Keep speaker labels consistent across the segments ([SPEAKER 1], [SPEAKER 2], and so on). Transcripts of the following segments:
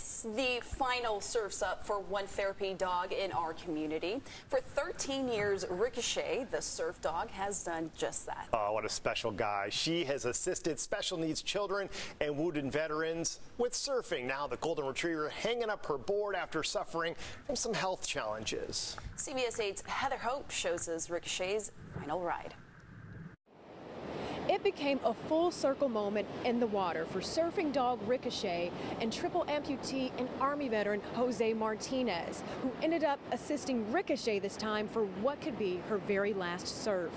[SPEAKER 1] It's the final Surf's Up for One Therapy dog in our community. For 13 years, Ricochet, the surf dog, has done just that.
[SPEAKER 2] Oh, what a special guy. She has assisted special needs children and wounded veterans with surfing. Now the Golden Retriever hanging up her board after suffering from some health challenges.
[SPEAKER 1] CBS 8's Heather Hope shows us Ricochet's final ride.
[SPEAKER 3] It became a full circle moment in the water for surfing dog Ricochet and triple amputee and Army veteran Jose Martinez, who ended up assisting Ricochet this time for what could be her very last surf.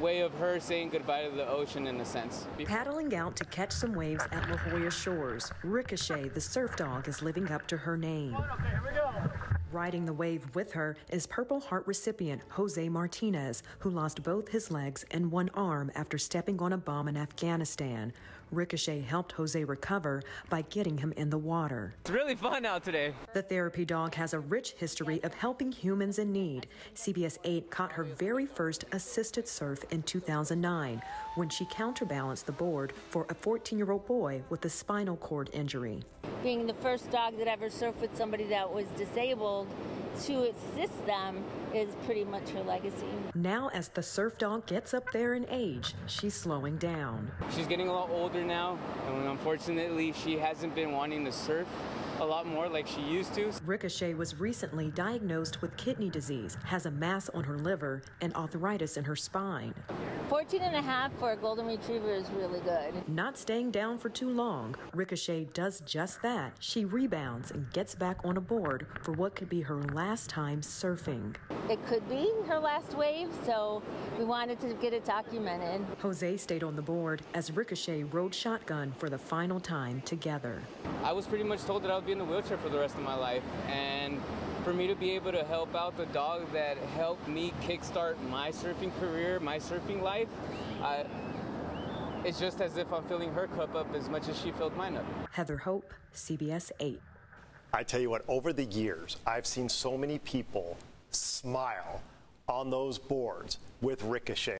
[SPEAKER 4] Way of her saying goodbye to the ocean in a sense.
[SPEAKER 5] Paddling out to catch some waves at La Jolla shores, Ricochet, the surf dog, is living up to her name.
[SPEAKER 2] Okay, here we go.
[SPEAKER 5] Riding the wave with her is Purple Heart recipient Jose Martinez, who lost both his legs and one arm after stepping on a bomb in Afghanistan. Ricochet helped Jose recover by getting him in the water.
[SPEAKER 4] It's really fun out today.
[SPEAKER 5] The therapy dog has a rich history of helping humans in need. CBS 8 caught her very first assisted surf in 2009 when she counterbalanced the board for a 14 year old boy with a spinal cord injury.
[SPEAKER 6] Being the first dog that ever surfed with somebody that was disabled to assist them is pretty much her legacy.
[SPEAKER 5] Now, as the surf dog gets up there in age, she's slowing down.
[SPEAKER 4] She's getting a lot older now, and unfortunately, she hasn't been wanting to surf a lot more like she used to.
[SPEAKER 5] Ricochet was recently diagnosed with kidney disease, has a mass on her liver, and arthritis in her spine.
[SPEAKER 6] 14 and a half for a golden retriever is really good.
[SPEAKER 5] Not staying down for too long, Ricochet does just that. She rebounds and gets back on a board for what could be her last time surfing.
[SPEAKER 6] It could be her last wave, so we wanted to get it documented.
[SPEAKER 5] Jose stayed on the board as Ricochet rode shotgun for the final time together.
[SPEAKER 4] I was pretty much told that I would be in a wheelchair for the rest of my life, and for me to be able to help out the dog that helped me kickstart my surfing career, my surfing life, I, it's just as if I'm filling her cup up as much as she filled mine up.
[SPEAKER 5] Heather Hope, CBS 8.
[SPEAKER 2] I tell you what, over the years, I've seen so many people smile on those boards with Ricochet.